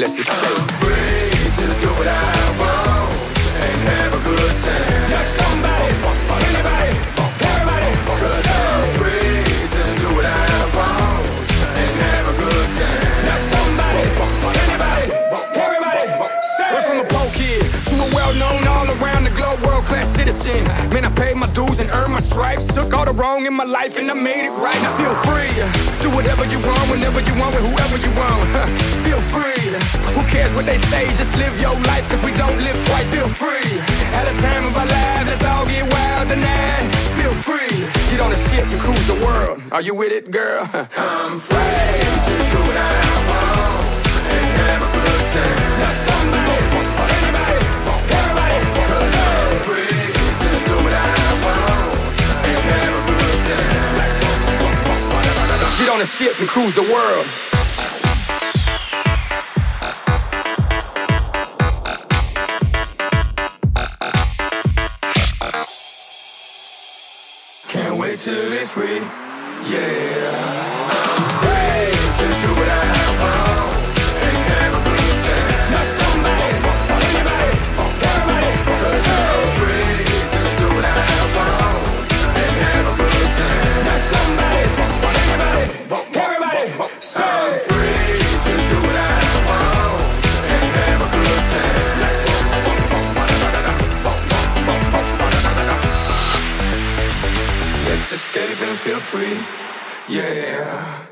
Let's escape. Free to do what I want and have a good time. Now somebody, anybody, I'm free to do what I want and have a good time. somebody, anybody, everybody. Went from a poor kid to a well-known all around the globe world-class citizen. Man, I paid my dues and earned my stripes. Took all the wrong in my life and I made it right. I feel free. Do whatever you want, whenever you want, with whoever what they say? Just live your life, cause we don't live twice. Feel free. At a time of our lives, let's all get wild tonight. Feel free. Get on a ship and cruise the world. Are you with it, girl? I'm free to do what I want and have a good somebody, anybody, everybody. Cause I'm free to do what I want and have a. Get on a ship and cruise the world. Till it's free. Yeah. feel free. Yeah.